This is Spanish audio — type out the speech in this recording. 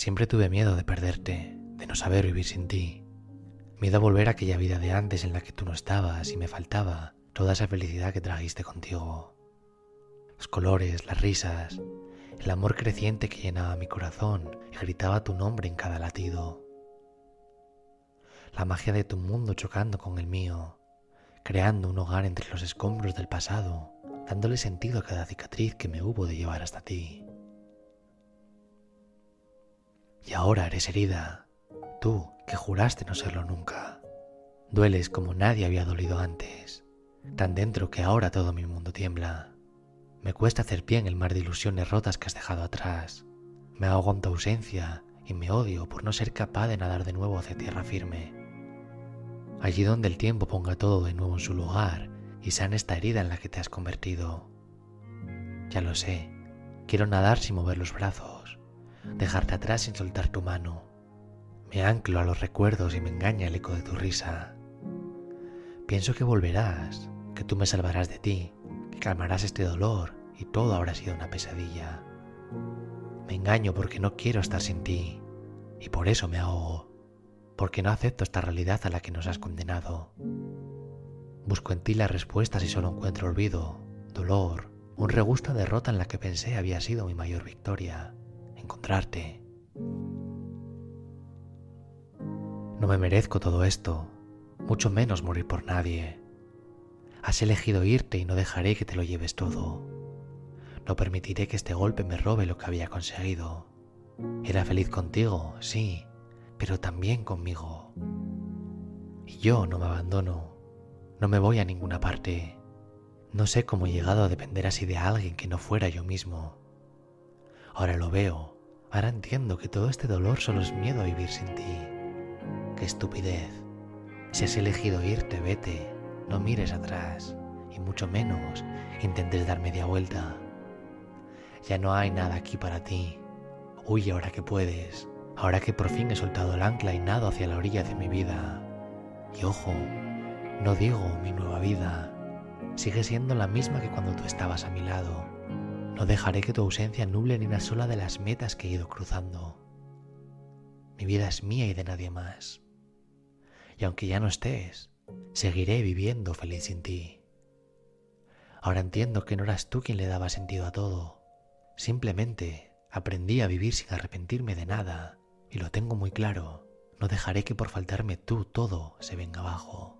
Siempre tuve miedo de perderte, de no saber vivir sin ti. Miedo a volver a aquella vida de antes en la que tú no estabas y me faltaba toda esa felicidad que trajiste contigo. Los colores, las risas, el amor creciente que llenaba mi corazón y gritaba tu nombre en cada latido. La magia de tu mundo chocando con el mío, creando un hogar entre los escombros del pasado, dándole sentido a cada cicatriz que me hubo de llevar hasta ti. Y ahora eres herida, tú que juraste no serlo nunca. Dueles como nadie había dolido antes, tan dentro que ahora todo mi mundo tiembla. Me cuesta hacer pie en el mar de ilusiones rotas que has dejado atrás. Me ahogo en tu ausencia y me odio por no ser capaz de nadar de nuevo hacia tierra firme. Allí donde el tiempo ponga todo de nuevo en su lugar y sane esta herida en la que te has convertido. Ya lo sé, quiero nadar sin mover los brazos, dejarte atrás sin soltar tu mano. Me anclo a los recuerdos y me engaña el eco de tu risa. Pienso que volverás, que tú me salvarás de ti, calmarás este dolor y todo habrá sido una pesadilla. Me engaño porque no quiero estar sin ti y por eso me ahogo, porque no acepto esta realidad a la que nos has condenado. Busco en ti las respuestas y solo encuentro olvido, dolor, un regusto de derrota en la que pensé había sido mi mayor victoria, encontrarte. No me merezco todo esto, mucho menos morir por nadie. Has elegido irte y no dejaré que te lo lleves todo. No permitiré que este golpe me robe lo que había conseguido. Era feliz contigo, sí, pero también conmigo. Y yo no me abandono. No me voy a ninguna parte. No sé cómo he llegado a depender así de alguien que no fuera yo mismo. Ahora lo veo. Ahora entiendo que todo este dolor solo es miedo a vivir sin ti. Qué estupidez. Si has elegido irte, vete no mires atrás y mucho menos intentes dar media vuelta. Ya no hay nada aquí para ti. Huye ahora que puedes, ahora que por fin he soltado el ancla y nado hacia la orilla de mi vida. Y ojo, no digo mi nueva vida, sigue siendo la misma que cuando tú estabas a mi lado. No dejaré que tu ausencia nuble ni una sola de las metas que he ido cruzando. Mi vida es mía y de nadie más. Y aunque ya no estés, seguiré viviendo feliz sin ti. Ahora entiendo que no eras tú quien le daba sentido a todo. Simplemente aprendí a vivir sin arrepentirme de nada y lo tengo muy claro. No dejaré que por faltarme tú todo se venga abajo.